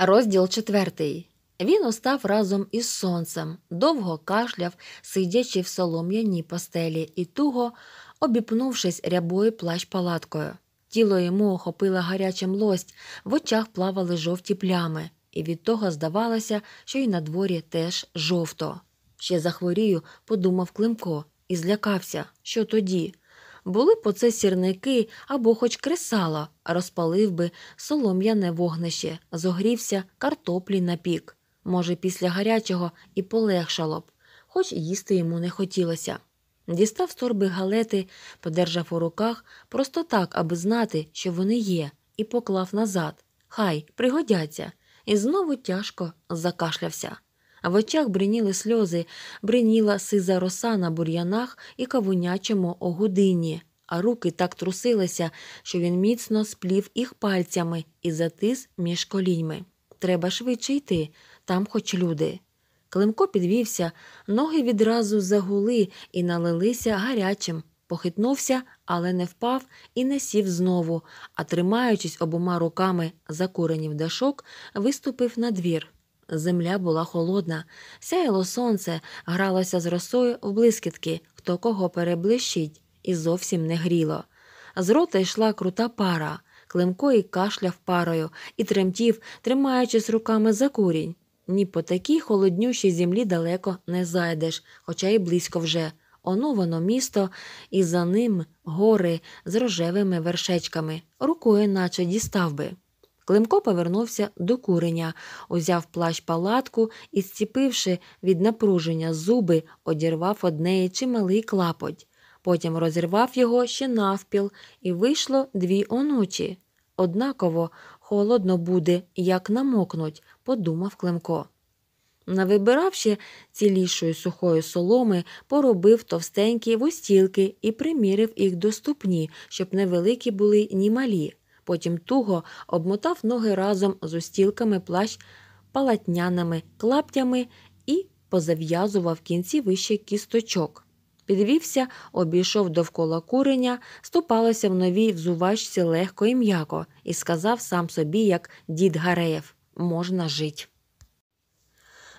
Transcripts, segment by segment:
Розділ четвертий. Він устав разом із сонцем, довго кашляв, сидячи в солом'яній постелі, і туго обіпнувшись рябою плащ палаткою. Тіло йому охопила гаряча млость, в очах плавали жовті плями, і від того здавалося, що й на дворі теж жовто. Ще захворію, подумав Климко, і злякався, що тоді. Були б оце сірники або хоч кресало, розпалив би солом'яне вогнище, зогрівся картоплі напік. Може, після гарячого і полегшало б, хоч їсти йому не хотілося. Дістав з торби галети, подержав у руках, просто так, аби знати, що вони є, і поклав назад. Хай пригодяться. І знову тяжко закашлявся. В очах бриніли сльози, бриніла сиза роса на бур'янах і кавунячому огудині, а руки так трусилися, що він міцно сплів їх пальцями і затис між коліньми. Треба швидше йти, там хоч люди. Климко підвівся, ноги відразу загули і налилися гарячим. Похитнувся, але не впав і не сів знову, а, тримаючись обома руками за куренів дашок, виступив на двір. Земля була холодна, сяяло сонце, гралося з росою в блискітки, хто кого переблищить, і зовсім не гріло. З рота йшла крута пара. Климко і кашляв парою і тремтів, тримаючись руками за курінь. Ні по такій холоднющій землі далеко не зайдеш, хоча й близько вже. Оно воно місто, і за ним гори з рожевими вершечками, рукою наче дістав би. Климко повернувся до куреня, узяв плащ палатку і, зціпивши від напруження зуби, одірвав однеї чималий клапоть. Потім розірвав його ще навпіл, і вийшло дві оночі. Однаково холодно буде, як намокнуть, подумав Климко. Навибиравши цілішої сухої соломи, поробив товстенькі вустілки і примірив їх до ступні, щоб невеликі були ні малі. Потім туго обмотав ноги разом з устілками плащ палатняними клаптями і позав'язував кінці вище кісточок. Підвівся, обійшов довкола куреня, ступалося в новій взувачці легко і м'яко, і сказав сам собі, як дід Гареєв можна жить.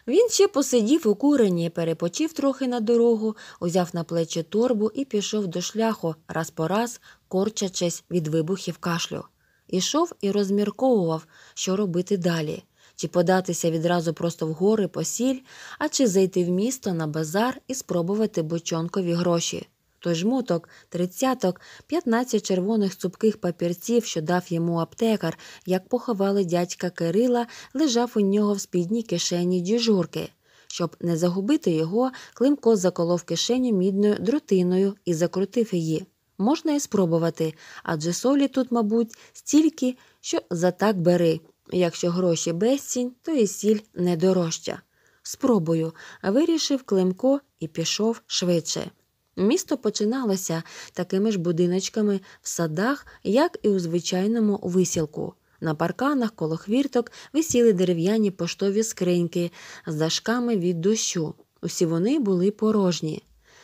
Він ще посидів у курені, перепочив трохи на дорогу, узяв на плечі торбу і пішов до шляху, раз по раз, корчачись від вибухів кашлю. Ішов і розмірковував, що робити далі чи податися відразу просто в гори по сіль, а чи зайти в місто на базар і спробувати бочонкові гроші. Той жмуток, тридцяток, п'ятнадцять червоних цупких папірців, що дав йому аптекар, як поховали дядька Кирила, лежав у нього в спідній кишені діжурки. Щоб не загубити його, Климко заколов кишеню мідною дротиною і закрутив її. Можна і спробувати, адже солі тут, мабуть, стільки, що за так бери. Якщо гроші безцінь, то і сіль не дорожча. Спробую, вирішив Климко і пішов швидше. Місто починалося такими ж будиночками в садах, як і у звичайному висілку. На парканах коло хвірток висіли дерев'яні поштові скриньки з дашками від дощу. Усі вони були порожні.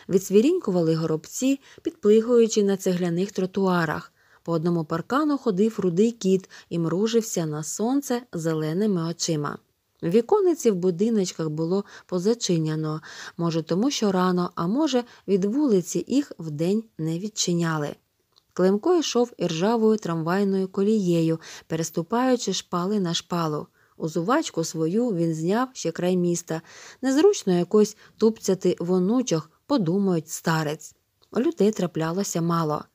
Відсвірінькували горобці, підплигуючи на цегляних тротуарах. По одному паркану ходив рудий кіт і мружився на сонце зеленими очима. Вікониці в будиночках було позачиняно, може, тому що рано, а може, від вулиці їх вдень не відчиняли. Климко йшов іржавою трамвайною колією, переступаючи шпали на шпалу. Узувачку свою він зняв ще край міста. Незручно якось тупцяти в онучах, подумають старець. Людей траплялося мало.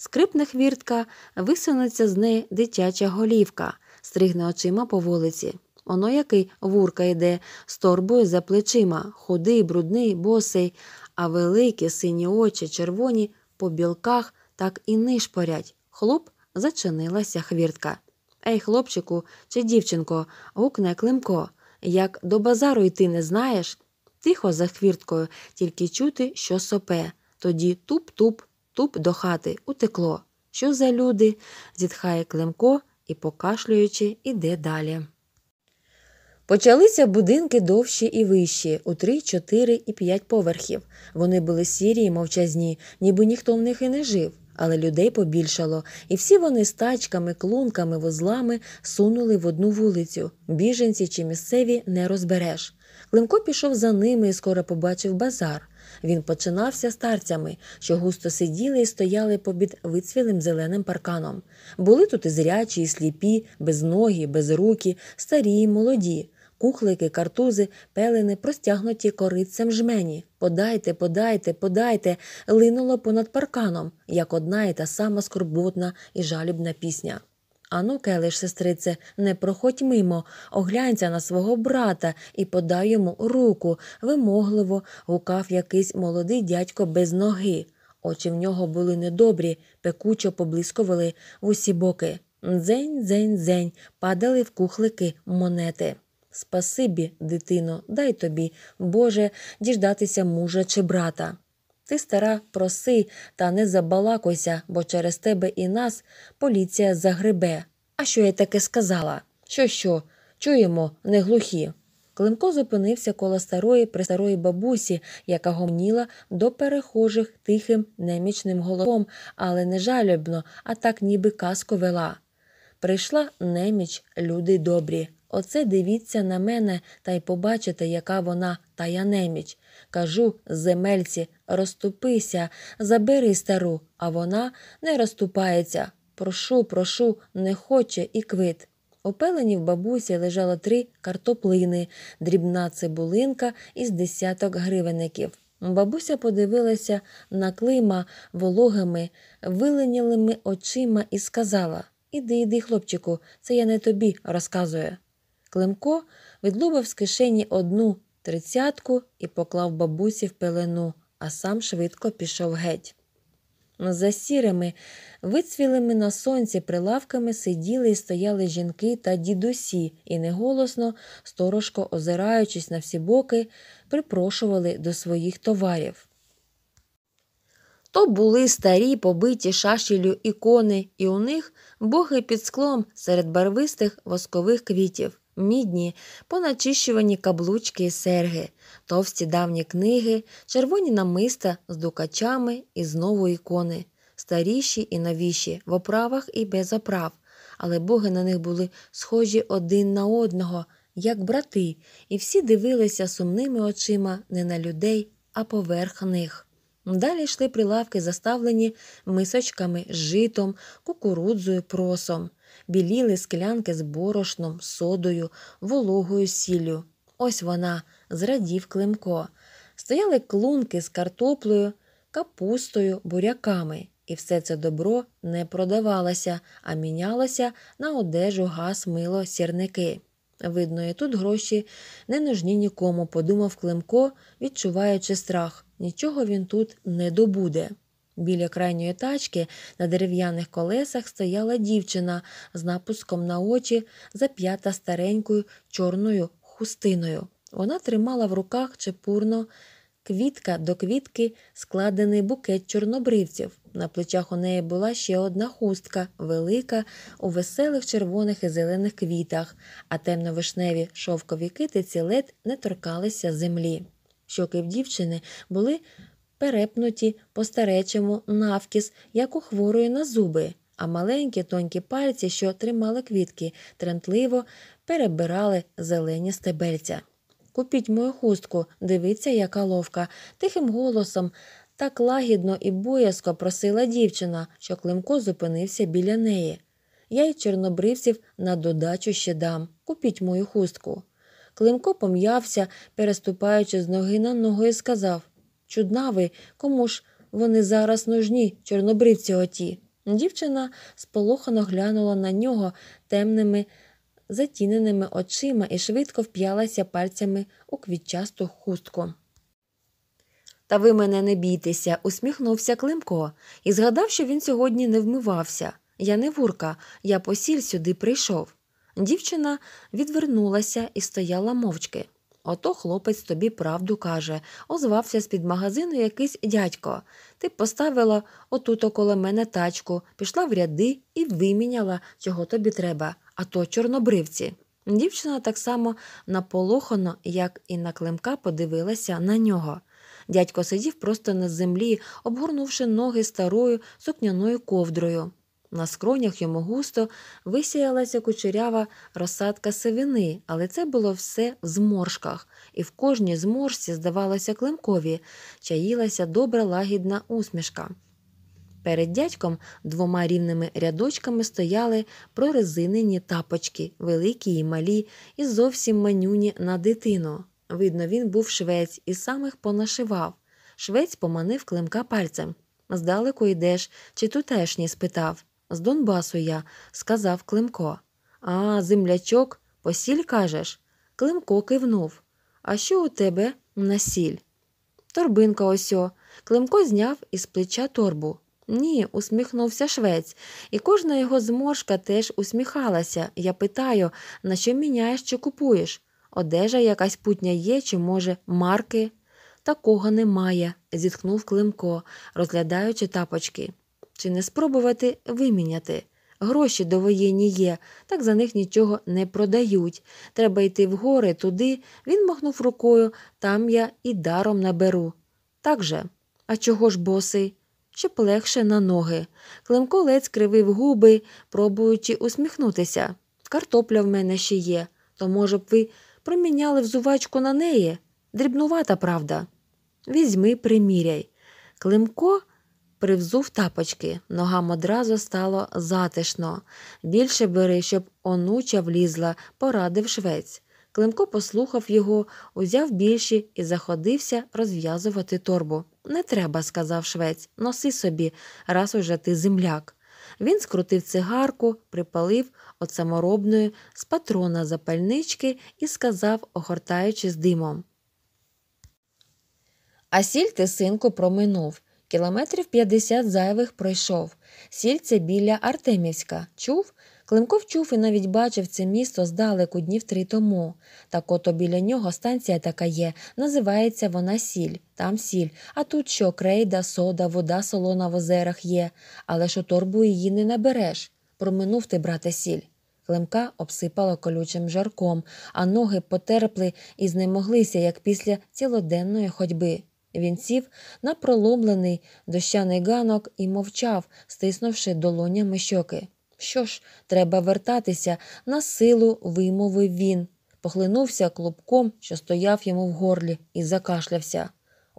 Скрипне хвіртка, висунеться з неї дитяча голівка, стригне очима по вулиці. Оно який вурка йде з торбою за плечима, худий, брудний, босий, а великі сині очі, червоні, по білках так і нишпорять. Хлоп зачинилася хвіртка. Ей, хлопчику чи дівчинко, гукне Климко. Як до базару йти не знаєш? Тихо за хвірткою, тільки чути, що сопе. Тоді туп-туп, туп до хати, утекло. Що за люди? зітхає Климко і, покашлюючи, іде далі. Почалися будинки довші і вищі, у три, чотири і п'ять поверхів. Вони були сірі й мовчазні, ніби ніхто в них і не жив. Але людей побільшало, і всі вони з тачками, клунками, вузлами сунули в одну вулицю. Біженці чи місцеві не розбереш. Климко пішов за ними і скоро побачив базар. Він починався старцями, що густо сиділи і стояли побід вицвілим зеленим парканом. Були тут і зрячі, і сліпі, безногі, безрукі, старі, й молоді. Кухлики, картузи, пелени, простягнуті корицем жмені. Подайте, подайте, подайте, линуло понад парканом, як одна і та сама скорботна і жалібна пісня. Ану, келиш, сестрице, не проходь мимо, оглянься на свого брата і подай йому руку, вимогливо гукав якийсь молодий дядько без ноги. Очі в нього були недобрі, пекучо поблискували в усі боки. Дзень, дзень, дзень, падали в кухлики монети. Спасибі, дитино, дай тобі, Боже, діждатися мужа чи брата. Ти, стара, проси та не забалакуйся, бо через тебе і нас поліція загребе. А що я таке сказала? Що, що? Чуємо, не глухі. Климко зупинився коло старої престарої бабусі, яка гомніла до перехожих тихим немічним головом, але не жалібно, а так ніби казку вела. Прийшла неміч, люди добрі. Оце дивіться на мене та й побачите, яка вона тая неміч. Кажу, земельці, розступися, забери стару, а вона не розступається. Прошу, прошу, не хоче і квит. У пелені в бабусі лежало три картоплини, дрібна цибулинка із десяток гривенників. Бабуся подивилася на клима вологими, виленілими очима і сказала Іди, іди, хлопчику, це я не тобі розказую. Климко відлубав з кишені одну тридцятку і поклав бабусі в пелену, а сам швидко пішов геть. За сірими, вицвілими на сонці прилавками сиділи і стояли жінки та дідусі і неголосно, сторожко озираючись на всі боки, припрошували до своїх товарів. То були старі побиті шашілю ікони, і у них боги під склом серед барвистих воскових квітів, мідні, поначищувані каблучки і серги, товсті давні книги, червоні намиста з дукачами і знову ікони, старіші і новіші, в оправах і без оправ, але боги на них були схожі один на одного, як брати, і всі дивилися сумними очима не на людей, а поверх них. Далі йшли прилавки, заставлені мисочками з житом, кукурудзою, просом, біліли склянки з борошном, содою, вологою сіллю. Ось вона, зрадів Климко. Стояли клунки з картоплею, капустою, буряками, і все це добро не продавалося, а мінялося на одежу, газ, мило, сірники. Видно, і тут гроші не нужні нікому, подумав Климко, відчуваючи страх. Нічого він тут не добуде. Біля крайньої тачки на дерев'яних колесах стояла дівчина з напуском на очі, зап'ята старенькою чорною хустиною. Вона тримала в руках чепурно квітка до квітки складений букет чорнобривців. На плечах у неї була ще одна хустка, велика, у веселих червоних і зелених квітах, а темно-вишневі шовкові китиці ледь не торкалися землі. Щоки в дівчини були перепнуті по старечому навкіс, як у хворої на зуби, а маленькі тонькі пальці, що тримали квітки, тремтливо перебирали зелені стебельця. Купіть мою хустку, дивіться, яка ловка, тихим голосом. Так лагідно і боязко просила дівчина, що Климко зупинився біля неї. Я й чорнобривців на додачу ще дам. Купіть мою хустку. Климко пом'явся, переступаючи з ноги на ногу, і сказав Чудна ви, кому ж вони зараз нужні, чорнобривці оті. Дівчина сполохано глянула на нього темними, затіненими очима і швидко вп'ялася пальцями у квітчасту хустку. Та ви мене не бійтеся, усміхнувся Климко і згадав, що він сьогодні не вмивався. Я не вурка, я посіль сюди прийшов. Дівчина відвернулася і стояла мовчки. Ото хлопець тобі правду каже, озвався з-під магазину якийсь дядько. Ти поставила отут около мене тачку, пішла в ряди і виміняла, чого тобі треба, а то чорнобривці. Дівчина так само наполохано, як і на Климка, подивилася на нього. Дядько сидів просто на землі, обгорнувши ноги старою сукняною ковдрою. На скронях йому густо висіялася кучерява розсадка сивини, але це було все в зморшках, і в кожній зморшці, здавалося, климкові, чаїлася добра лагідна усмішка. Перед дядьком двома рівними рядочками стояли прорезинені тапочки, великі і малі, і зовсім манюні на дитину. Видно, він був швець і сам їх понашивав. Швець поманив климка пальцем. Здалеку йдеш, чи тутешній? спитав. З Донбасу я, сказав Климко. А, землячок, посіль кажеш? Климко кивнув. А що у тебе на сіль? Торбинка осьо. Климко зняв із плеча торбу. Ні, усміхнувся швець, і кожна його зморшка теж усміхалася. Я питаю, на що міняєш чи купуєш? Одежа якась путня є, чи, може, марки? Такого немає, зітхнув Климко, розглядаючи тапочки. Чи не спробувати виміняти? Гроші довоєнні є, так за них нічого не продають. Треба йти в гори туди, він махнув рукою, там я і даром наберу. Так же, а чого ж босий? Щоб легше на ноги. Климко ледь скривив губи, пробуючи усміхнутися. Картопля в мене ще є, то, може б, ви проміняли взувачку на неї? Дрібнувата, правда. Візьми, приміряй. Климко привзув тапочки, ногам одразу стало затишно. Більше бери, щоб онуча влізла, порадив швець. Климко послухав його, узяв більші і заходився розв'язувати торбу. Не треба, сказав швець, носи собі, раз уже ти земляк. Він скрутив цигарку, припалив от саморобної з патрона запальнички і сказав, огортаючи димом. А сіль ти, синку, проминув. Кілометрів п'ятдесят зайвих пройшов. Сіль це біля Артемівська. Чув? Климков чув і навіть бачив це місто здалеку днів три тому. Так ото біля нього станція така є, називається вона сіль, там сіль. А тут що крейда, сода, вода солона в озерах є, але ж у торбу її не набереш. Проминув ти, брате, сіль. Климка обсипало колючим жарком, а ноги потерпли і знемоглися, як після цілоденної ходьби. Він сів на проломлений дощаний ганок і мовчав, стиснувши долонями щоки. Що ж, треба вертатися, на силу вимовив він, похлинувся клубком, що стояв йому в горлі, і закашлявся.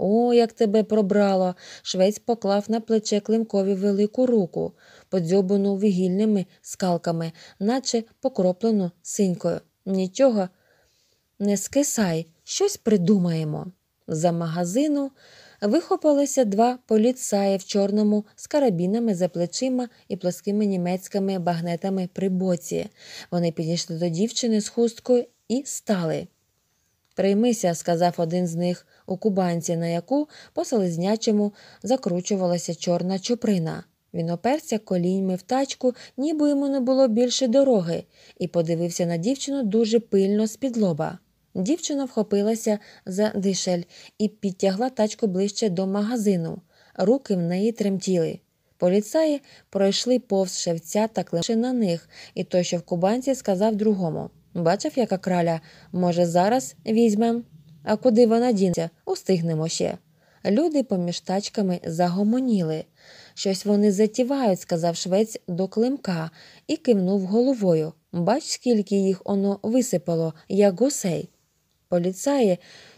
О, як тебе пробрало. Швець поклав на плече Климкові велику руку, подзьобану вигільними скалками, наче покроплену синькою. Нічого не скисай, щось придумаємо. За магазину вихопилися два поліцаї в чорному з карабінами за плечима і плоскими німецькими багнетами при боці. Вони підійшли до дівчини з хусткою і стали. Приймися, сказав один з них у кубанці, на яку по селезнячому закручувалася чорна чуприна. Він оперся коліньми в тачку, ніби йому не було більше дороги, і подивився на дівчину дуже пильно з-під лоба. Дівчина вхопилася за дишель і підтягла тачку ближче до магазину. Руки в неї тремтіли. Поліцаї пройшли повз шевця та клемши на них, і той, що в кубанці, сказав другому Бачив, яка краля, може, зараз візьмем? А куди вона дінеться? Устигнемо ще. Люди поміж тачками загомоніли. Щось вони затівають, сказав швець до климка і кивнув головою. Бач, скільки їх оно висипало, як гусей. Поліцаї,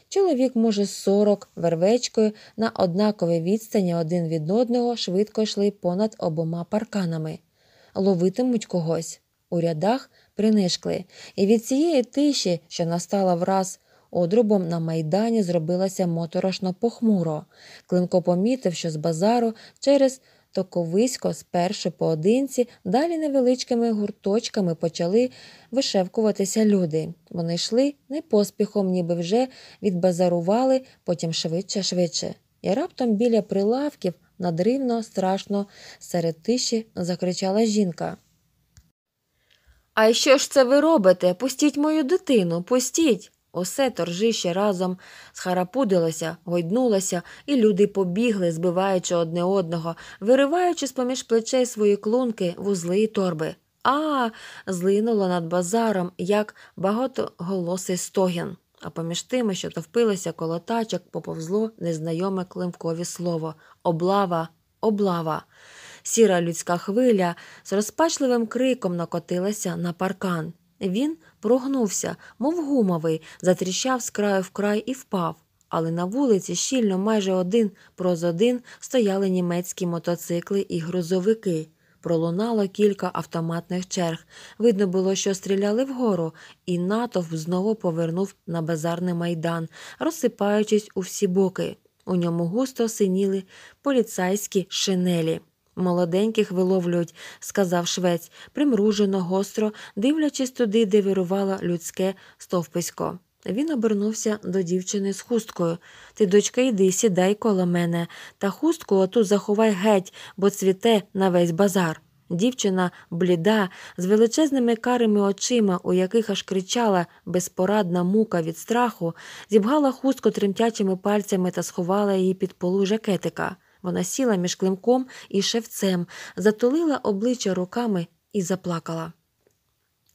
чоловік, може, сорок, вервечкою на однаковій відстані один від одного швидко йшли понад обома парканами. Ловитимуть когось. У рядах принишкли, і від цієї тиші, що настала враз одрубом на майдані, зробилося моторошно похмуро. Климко помітив, що з базару через токовисько спершу поодинці, далі невеличкими гурточками почали вишевкуватися люди. Вони йшли не поспіхом, ніби вже відбазарували, потім швидше, швидше. І раптом біля прилавків надривно, страшно серед тиші закричала жінка. А що ж це ви робите? Пустіть мою дитину, пустіть. Усе торжище разом схарапудилося, гойднулося, і люди побігли, збиваючи одне одного, вириваючи з поміж плечей свої клунки, вузли й торби. А, злинуло над базаром, як багатоголосий стогін. а поміж тими, що товпилися коло тачок, поповзло незнайоме климкові слово облава, облава. Сіра людська хвиля з розпачливим криком накотилася на паркан. Він прогнувся, мов гумовий, затріщав з краю в край і впав. Але на вулиці щільно майже один проз один стояли німецькі мотоцикли і грузовики. Пролунало кілька автоматних черг. Видно було, що стріляли вгору, і натовп знову повернув на базарний майдан, розсипаючись у всі боки. У ньому густо синіли поліцайські шинелі. Молоденьких виловлюють, сказав швець, примружено, гостро, дивлячись туди, де вирувало людське стовписько. Він обернувся до дівчини з хусткою. Ти, дочка, йди, сідай коло мене, та хустку оту заховай геть, бо цвіте на весь базар. Дівчина, бліда, з величезними карими очима, у яких аж кричала безпорадна мука від страху, зібгала хустку тремтячими пальцями та сховала її під полу жакетика. Вона сіла між климком і шевцем, затулила обличчя руками і заплакала.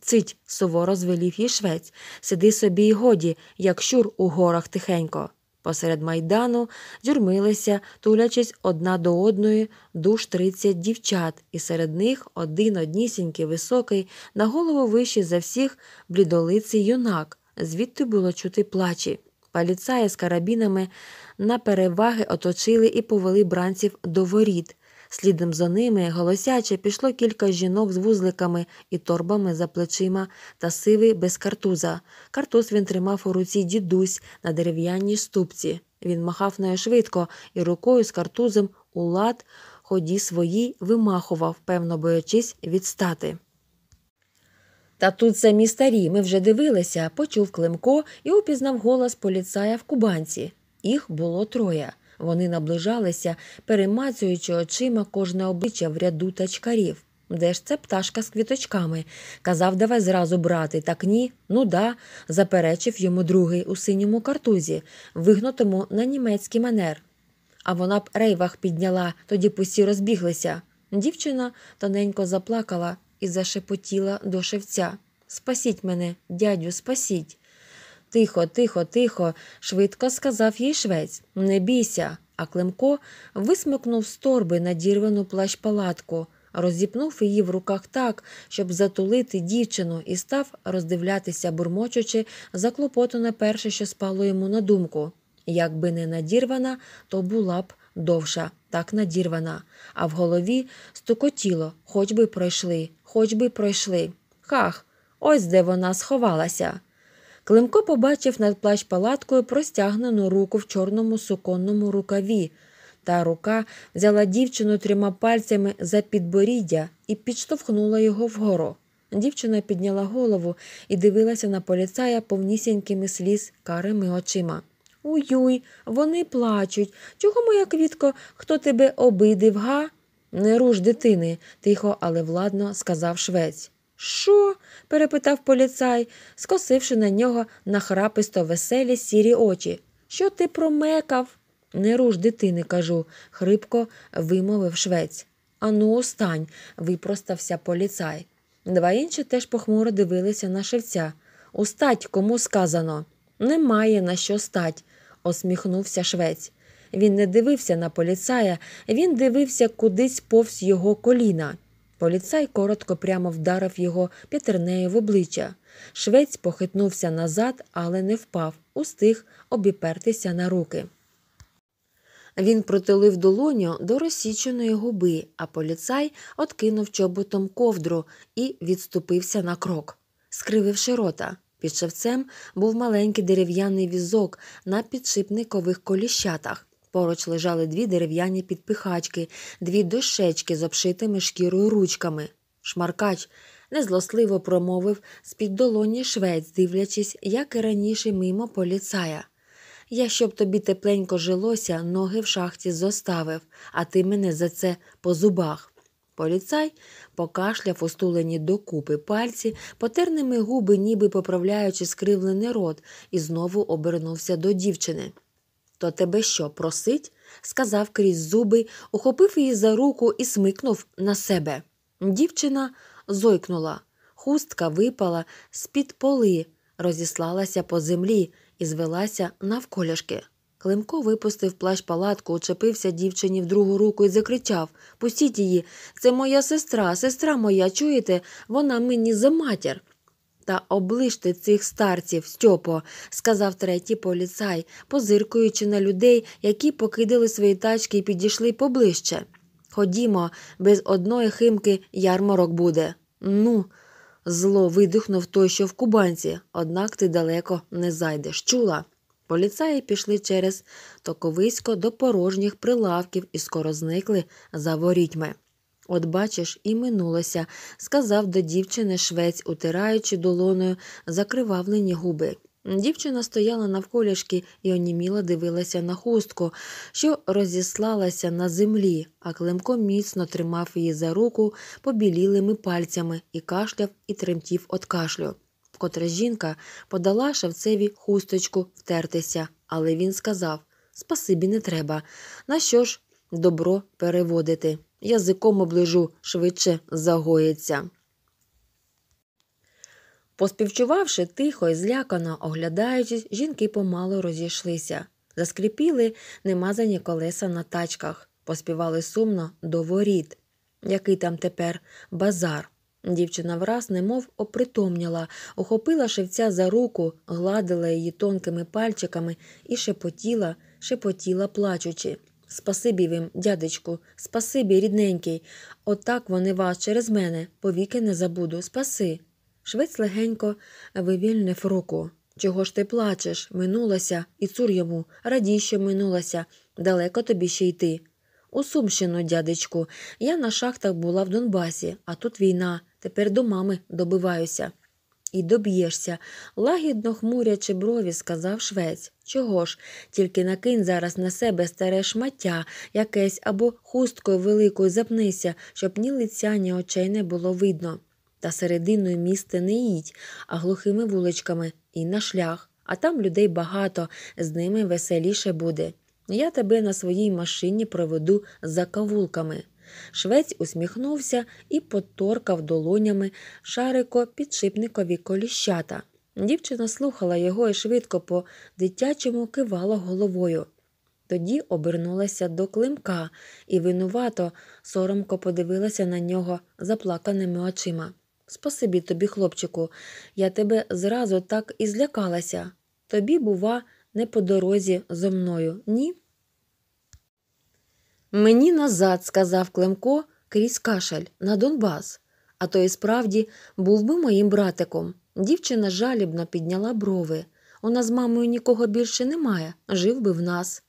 Цить, суворо звелів їй швець, сиди собі й годі, як щур у горах тихенько. Посеред майдану дюрмилися, тулячись одна до одної, душ тридцять дівчат, і серед них один однісінький високий, на голову вищий за всіх блідолиций юнак. Звідти було чути плачі. Паліцаї з карабінами на переваги оточили і повели бранців до воріт. Слідом за ними, голосяче, пішло кілька жінок з вузликами і торбами за плечима та сивий без картуза. Картуз він тримав у руці дідусь на дерев'яній ступці. Він махав нею швидко і рукою з картузом у лад ході свої вимахував, певно боячись відстати. Та тут самі старі, ми вже дивилися, почув Климко і упізнав голос поліцая в кубанці. Їх було троє. Вони наближалися, перемацуючи очима кожне обличчя в ряду тачкарів. Де ж це пташка з квіточками? Казав, давай зразу брати, так ні, ну да, заперечив йому другий у синьому картузі, вигнутому на німецький манер. А вона б рейвах підняла, тоді пусті розбіглися. Дівчина тоненько заплакала і зашепотіла до шевця. Спасіть мене, дядю, спасіть. Тихо, тихо, тихо, швидко сказав їй швець. Не бійся. А Климко висмикнув з торби надірвану плащ палатку, розіпнув її в руках так, щоб затулити дівчину, і став роздивлятися, бурмочучи, заклопотане перше, що спало йому на думку. Якби не надірвана, то була б довша, так надірвана, а в голові стукотіло, хоч би пройшли, хоч би пройшли. Хах, ось де вона сховалася. Климко побачив над плащ палаткою простягнену руку в чорному суконному рукаві. Та рука взяла дівчину трьома пальцями за підборіддя і підштовхнула його вгору. Дівчина підняла голову і дивилася на поліцая повнісінькими сліз карими очима. Уй-уй, вони плачуть. Чого, моя квітко, хто тебе обидив, га? Не руш дитини, тихо, але владно сказав швець. Що? перепитав поліцай, скосивши на нього нахраписто веселі сірі очі. Що ти промекав? Не руш дитини, кажу, хрипко вимовив швець. Ану, остань, випростався поліцай. Два інші теж похмуро дивилися на шевця. Устать, кому сказано. Немає на що стать, осміхнувся швець. Він не дивився на поліцая, він дивився кудись повз його коліна. Поліцай коротко прямо вдарив його п'ятернею в обличчя. Швець похитнувся назад, але не впав, устиг обіпертися на руки. Він протилив долоню до розсіченої губи, а поліцай откинув чоботом ковдру і відступився на крок, скрививши рота. Під шевцем був маленький дерев'яний візок на підшипникових коліщатах. Поруч лежали дві дерев'яні підпихачки, дві дощечки з обшитими шкірою ручками. Шмаркач незлосливо промовив з-під долоні швець, дивлячись, як і раніше мимо поліцая. Я, щоб тобі тепленько жилося, ноги в шахті зоставив, а ти мене за це по зубах. Поліцай покашляв устулені докупи пальці, потерними губи, ніби поправляючи скривлений рот, і знову обернувся до дівчини. То тебе що, просить? сказав крізь зуби, ухопив її за руку і смикнув на себе. Дівчина зойкнула, хустка випала з-під поли, розіслалася по землі, і звелася навколішки. Климко випустив плащ палатку, учепився дівчині в другу руку і закричав Пустіть її, це моя сестра, сестра моя, чуєте? Вона мені за матір. Та оближте цих старців, Стьопо, сказав третій поліцай, позиркуючи на людей, які покидали свої тачки і підійшли поближче. Ходімо, без одної химки ярмарок буде. Ну, зло видихнув той, що в кубанці, однак ти далеко не зайдеш. Чула? Поліцаї пішли через токовисько до порожніх прилавків і скоро зникли за ворітьми. От бачиш, і минулося, сказав до дівчини швець, утираючи долоною закривавлені губи. Дівчина стояла навколішки і оніміло дивилася на хустку, що розіслалася на землі, а Климко міцно тримав її за руку побілілими пальцями і кашляв і тремтів від кашлю. Вкотре жінка подала шавцеві хусточку втертися, але він сказав Спасибі, не треба. На що ж добро переводити? Язиком оближу швидше загоїться. Поспівчувавши тихо і злякано, оглядаючись, жінки помалу розійшлися. Заскріпіли немазані колеса на тачках, поспівали сумно до воріт. Який там тепер базар? Дівчина враз немов опритомніла, охопила шевця за руку, гладила її тонкими пальчиками і шепотіла, шепотіла, плачучи. Спасибі вам, дядечку, спасибі, рідненький. Отак вони вас через мене повіки не забуду. Спаси. Швець легенько вивільнив руку. Чого ж ти плачеш? Минулася, і цур йому, радій, що минулася. Далеко тобі ще йти. У Сумщину, дядечку, я на шахтах була в Донбасі, а тут війна. Тепер до мами добиваюся. І доб'єшся, лагідно хмурячи брові, сказав швець. Чого ж, тільки накинь зараз на себе старе шмаття якесь або хусткою великою запнися, щоб ні лиця, ні очей не було видно. Та серединою міста не їдь, а глухими вуличками і на шлях, а там людей багато, з ними веселіше буде. Я тебе на своїй машині проведу за кавулками. Швець усміхнувся і поторкав долонями шарико підшипникові коліщата. Дівчина слухала його і швидко по дитячому кивала головою. Тоді обернулася до климка і винувато соромко подивилася на нього заплаканими очима. Спасибі тобі, хлопчику, я тебе зразу так і злякалася. Тобі, бува, не по дорозі зо мною, ні? Мені назад, сказав Климко крізь кашель, на Донбас. А то і справді був би моїм братиком. Дівчина жалібно підняла брови. Нас з мамою нікого більше немає, жив би в нас.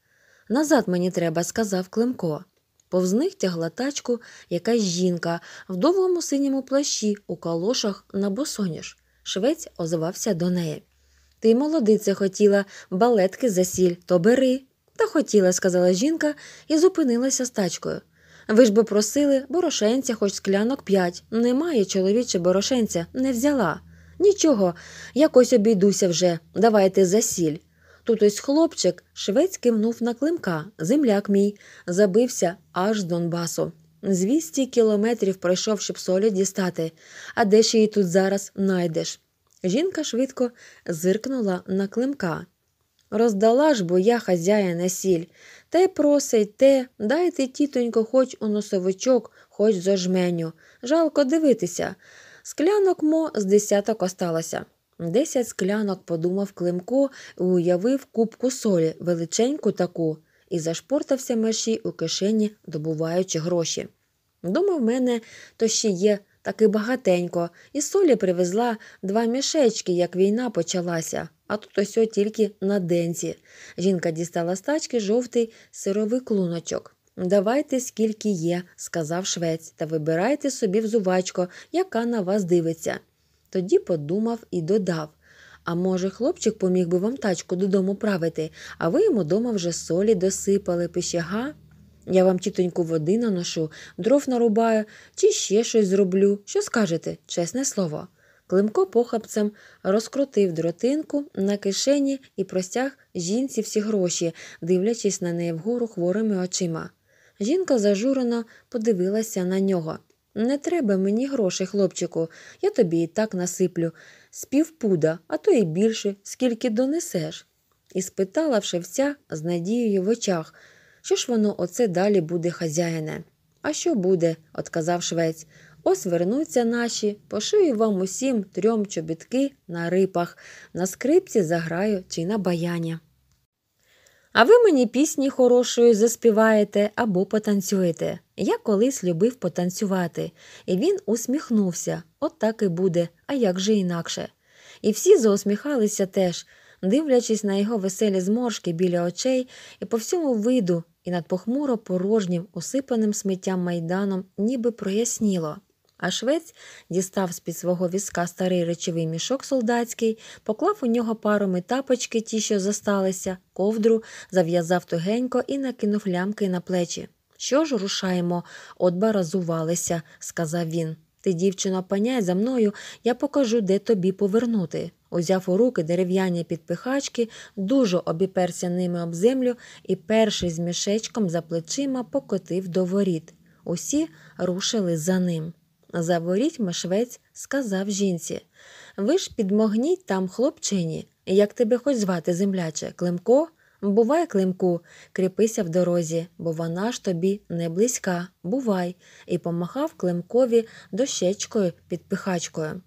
Назад мені треба, сказав Климко. Повз них тягла тачку якась жінка в довгому синьому плащі у калошах на босоніж. Швець озвався до неї. Ти, молодиця, хотіла балетки за сіль, то бери. Та хотіла, сказала жінка і зупинилася з тачкою. Ви ж би просили борошенця, хоч склянок п'ять. Немає чоловіче борошенця, не взяла. Нічого, якось обійдуся вже, давайте засіль. Тут ось хлопчик швець кивнув на климка, земляк мій, забився аж з Донбасу. Звісті кілометрів пройшов, щоб солі дістати, а де ж її тут зараз найдеш? Жінка швидко зиркнула на климка. Роздала ж бо я хазяїна сіль. Те просить те, дайте, тітонько, хоч у носовичок, хоч зо жменю. Жалко дивитися. Склянок мо з десяток осталося. Десять склянок подумав Климко і уявив кубку солі, величеньку таку, і зашпортався мерщій у кишені, добуваючи гроші. Дома в мене то ще є таки багатенько, і солі привезла два мішечки, як війна почалася, а тут ось тільки на денці. Жінка дістала з тачки жовтий сировий клуночок. Давайте, скільки є, сказав швець, та вибирайте собі взувачко, яка на вас дивиться. Тоді подумав і додав А може, хлопчик поміг би вам тачку додому правити, а ви йому дома вже солі досипали, пищага? Я вам тітоньку води наношу, дров нарубаю чи ще щось зроблю. Що скажете, чесне слово. Климко похапцем розкрутив дротинку на кишені і простяг жінці всі гроші, дивлячись на неї вгору хворими очима. Жінка зажурено подивилася на нього. Не треба мені грошей, хлопчику, я тобі і так насиплю. З півпуда, а то і більше, скільки донесеш. і спитала в шевця з надією в очах, що ж воно оце далі буде хазяїне. А що буде, отказав швець. Ось вернуться наші, пошию вам усім трьом чобітки на рипах, на скрипці заграю чи на баяні. А ви мені пісні хорошої заспіваєте або потанцюєте. Я колись любив потанцювати, і він усміхнувся. От так і буде, а як же інакше. І всі заусміхалися теж, дивлячись на його веселі зморшки біля очей і по всьому виду, і над похмуро порожнім, усипаним сміттям майданом, ніби проясніло. А швець дістав з-під свого візка старий речовий мішок солдатський, поклав у нього парами тапочки, ті, що засталися, ковдру, зав'язав тугенько і накинув лямки на плечі. Що ж рушаємо, от баразувалися, сказав він. Ти, дівчино, паняй за мною, я покажу, де тобі повернути. Узяв у руки дерев'яні підпихачки, дуже обіперся ними об землю і перший з мішечком за плечима покотив до воріт. Усі рушили за ним. За ворітьми швець сказав жінці Ви ж підмогніть там хлопчині, як тебе хоч звати, земляче, Климко? Бувай, Климку, кріпися в дорозі, бо вона ж тобі не близька, бувай, і помахав Климкові дощечкою підпихачкою.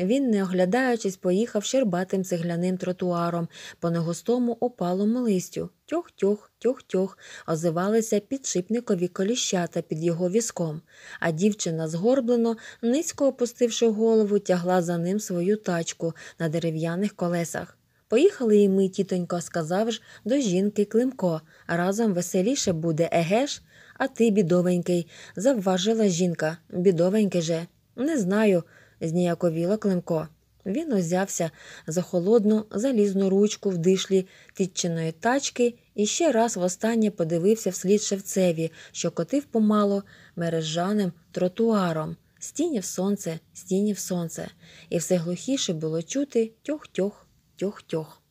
Він, не оглядаючись, поїхав щербатим цегляним тротуаром по негустому опалому листю. Тьох-тьох, тьох-тьох, озивалися підшипникові коліщата під його візком, а дівчина згорблено, низько опустивши голову, тягла за ним свою тачку на дерев'яних колесах. Поїхали і ми, тітонько, сказав ж до жінки Климко. Разом веселіше буде, еге ж? А ти, бідовенький, завважила жінка. Бідовенький же. Не знаю, зніяковіло Климко. Він узявся за холодну залізну ручку в дишлі тітчиної тачки і ще раз востаннє подивився вслід шевцеві, що котив помало мережаним тротуаром. Стінів сонце, стінів сонце, і все глухіше було чути тьох-тьох, тьох-тьох.